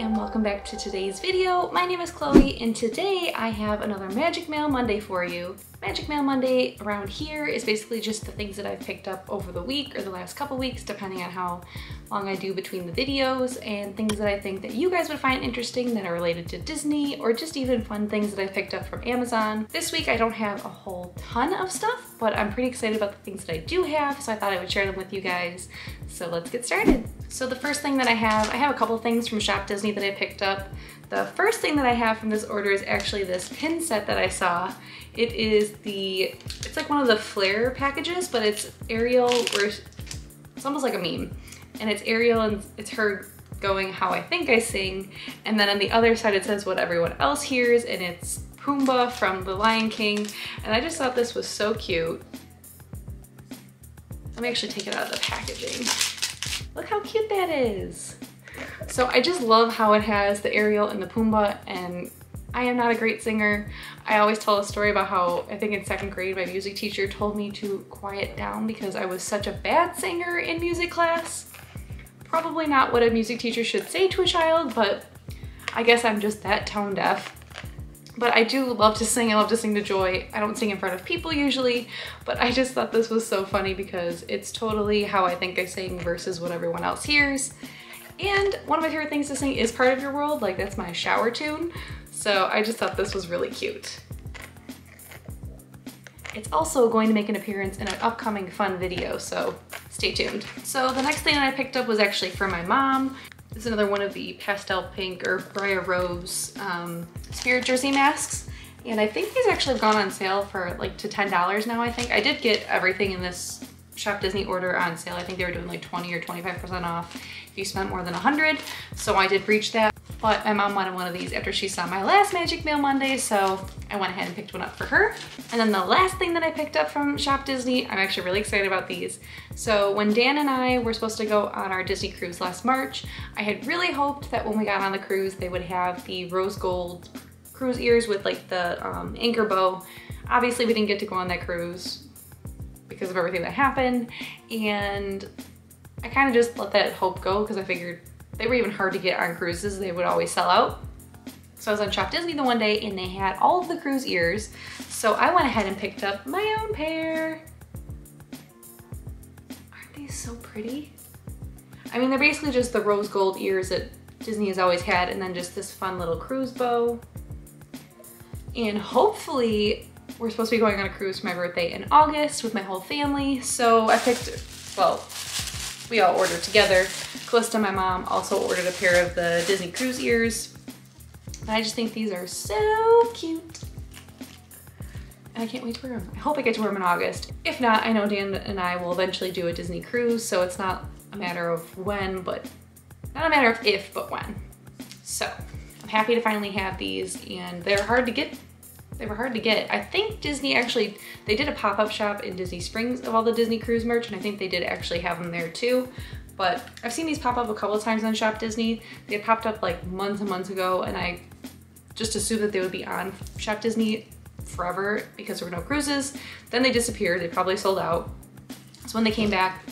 and welcome back to today's video. My name is Cloe and today I have another Magic Mail Monday for you. Magic Mail Monday around here is basically just the things that I've picked up over the week or the last couple weeks depending on how long I do between the videos and things that I think that you guys would find interesting that are related to Disney or just even fun things that I picked up from Amazon. This week I don't have a whole ton of stuff but I'm pretty excited about the things that I do have so I thought I would share them with you guys. So let's get started. So the first thing that I have, I have a couple things from Shop Disney that I picked up. The first thing that I have from this order is actually this pin set that I saw. It is the, it's like one of the Flare packages, but it's Ariel, where it's almost like a meme. And it's Ariel and it's her going how I think I sing. And then on the other side it says what everyone else hears and it's Pumbaa from The Lion King. And I just thought this was so cute. Let me actually take it out of the packaging. Look how cute that is. So I just love how it has the Ariel and the Pumbaa and I am not a great singer. I always tell a story about how I think in second grade my music teacher told me to quiet down because I was such a bad singer in music class. Probably not what a music teacher should say to a child, but I guess I'm just that tone deaf. But I do love to sing. I love to sing to joy. I don't sing in front of people usually, but I just thought this was so funny because it's totally how I think I sing versus what everyone else hears. And one of my favorite things to sing is Part of Your World, like that's my shower tune. So I just thought this was really cute. It's also going to make an appearance in an upcoming fun video, so stay tuned. So the next thing I picked up was actually for my mom. This is another one of the pastel pink or Briar Rose um, spirit jersey masks. And I think these actually have gone on sale for like to $10 now, I think. I did get everything in this Shop Disney order on sale. I think they were doing like 20 or 25% off if you spent more than 100. So I did reach that. But my mom wanted one of these after she saw my last Magic Mail Monday, so I went ahead and picked one up for her. And then the last thing that I picked up from Shop Disney, I'm actually really excited about these. So when Dan and I were supposed to go on our Disney cruise last March, I had really hoped that when we got on the cruise, they would have the rose gold cruise ears with like the um, anchor bow. Obviously we didn't get to go on that cruise because of everything that happened. And I kind of just let that hope go because I figured they were even hard to get on cruises. They would always sell out. So I was on Shop Disney the one day and they had all of the cruise ears. So I went ahead and picked up my own pair. Aren't these so pretty? I mean, they're basically just the rose gold ears that Disney has always had and then just this fun little cruise bow. And hopefully we're supposed to be going on a cruise for my birthday in August with my whole family. So I picked, well, we all ordered together. Calista, my mom, also ordered a pair of the Disney Cruise ears. And I just think these are so cute. And I can't wait to wear them. I hope I get to wear them in August. If not, I know Dan and I will eventually do a Disney cruise, so it's not a matter of when, but not a matter of if, but when. So I'm happy to finally have these and they're hard to get they were hard to get. I think Disney actually, they did a pop-up shop in Disney Springs of all the Disney Cruise merch, and I think they did actually have them there too. But I've seen these pop up a couple times on Shop Disney. They popped up like months and months ago, and I just assumed that they would be on Shop Disney forever because there were no cruises. Then they disappeared, they probably sold out. So when they came back,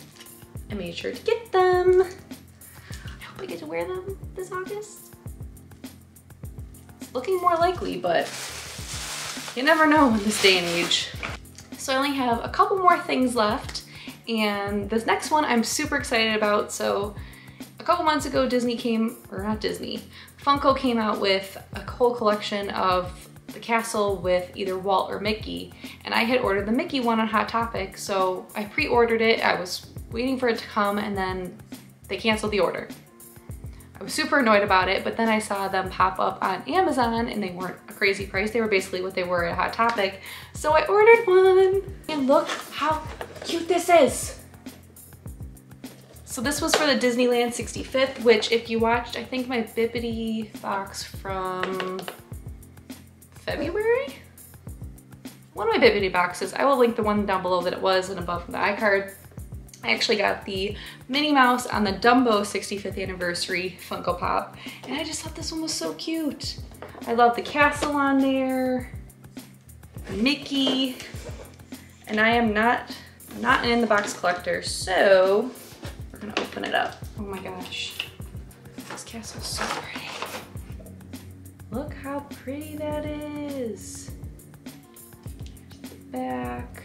I made sure to get them. I hope I get to wear them this August. It's looking more likely, but you never know in this day and age. So I only have a couple more things left and this next one I'm super excited about. So a couple months ago Disney came, or not Disney, Funko came out with a whole collection of the castle with either Walt or Mickey and I had ordered the Mickey one on Hot Topic so I pre-ordered it, I was waiting for it to come and then they canceled the order. I was super annoyed about it, but then I saw them pop up on Amazon and they weren't a crazy price. They were basically what they were at Hot Topic. So I ordered one and look how cute this is. So this was for the Disneyland 65th, which if you watched, I think my Bippity box from February? One of my Bippity boxes. I will link the one down below that it was and above the iCard. I actually got the Minnie Mouse on the Dumbo 65th anniversary Funko Pop, and I just thought this one was so cute. I love the castle on there, Mickey, and I am not, not an in-the-box collector, so we're gonna open it up. Oh my gosh, this castle is so pretty. Look how pretty that is. back.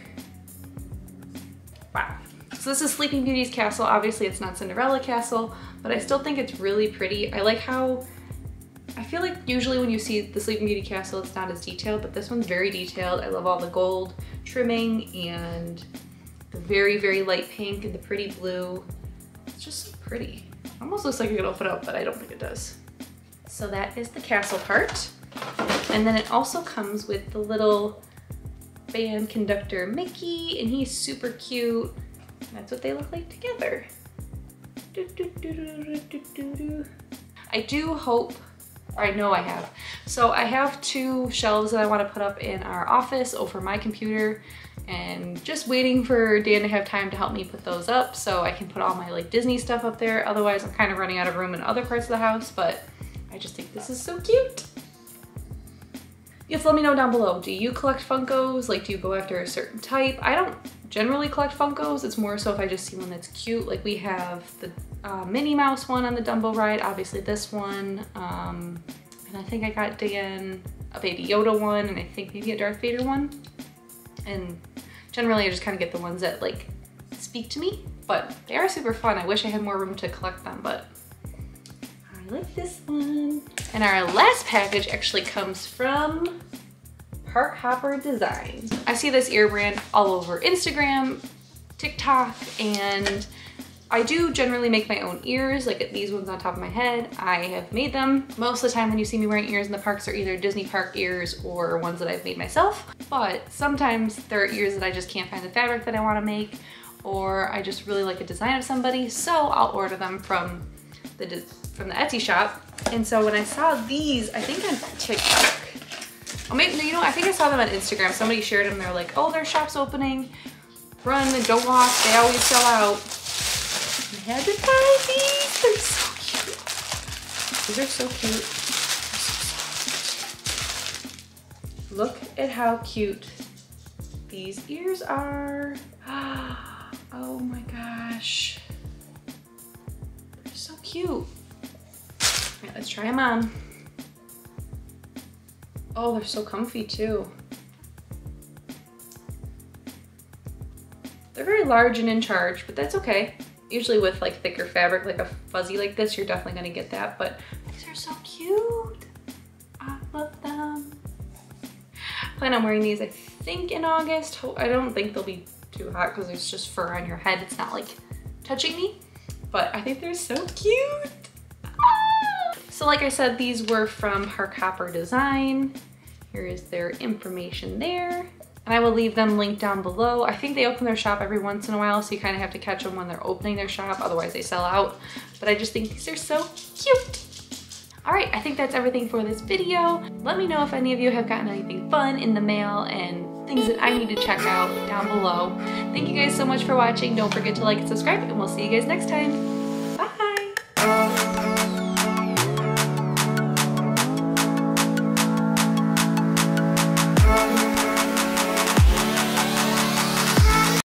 So this is Sleeping Beauty's castle. Obviously it's not Cinderella castle, but I still think it's really pretty. I like how, I feel like usually when you see the Sleeping Beauty castle, it's not as detailed, but this one's very detailed. I love all the gold trimming and the very, very light pink and the pretty blue. It's just so pretty. Almost looks like it could open up, but I don't think it does. So that is the castle part. And then it also comes with the little band conductor Mickey, and he's super cute. That's what they look like together. I do hope, or I know I have. So I have two shelves that I want to put up in our office over my computer and just waiting for Dan to have time to help me put those up so I can put all my like Disney stuff up there. Otherwise I'm kind of running out of room in other parts of the house, but I just think this is so cute. You have to let me know down below. Do you collect Funkos? Like, do you go after a certain type? I don't generally collect Funkos. It's more so if I just see one that's cute. Like we have the uh, Minnie Mouse one on the Dumbo ride, obviously this one. Um, and I think I got Dan a Baby Yoda one and I think maybe a Darth Vader one. And generally I just kind of get the ones that like speak to me, but they are super fun. I wish I had more room to collect them, but I like this one. And our last package actually comes from Park Hopper Designs. I see this ear brand all over Instagram, TikTok, and I do generally make my own ears, like these ones on top of my head. I have made them. Most of the time when you see me wearing ears in the parks are either Disney park ears or ones that I've made myself. But sometimes there are ears that I just can't find the fabric that I wanna make or I just really like a design of somebody, so I'll order them from the, from the Etsy shop. And so when I saw these, I think on TikTok, Oh, maybe, you know, I think I saw them on Instagram. Somebody shared them. They're like, oh, their shop's opening. Run don't walk. They always sell out. I had to buy these. They're so cute. These are so cute. Look at how cute these ears are. Oh my gosh. They're so cute. Try them on. Oh, they're so comfy too. They're very large and in charge, but that's okay. Usually with like thicker fabric, like a fuzzy like this, you're definitely gonna get that, but these are so cute. I love them. plan on wearing these, I think in August. I don't think they'll be too hot because it's just fur on your head. It's not like touching me, but I think they're so cute. So like I said, these were from Park Hopper Design. Here is their information there. And I will leave them linked down below. I think they open their shop every once in a while, so you kind of have to catch them when they're opening their shop, otherwise they sell out. But I just think these are so cute. All right, I think that's everything for this video. Let me know if any of you have gotten anything fun in the mail and things that I need to check out down below. Thank you guys so much for watching. Don't forget to like and subscribe, and we'll see you guys next time.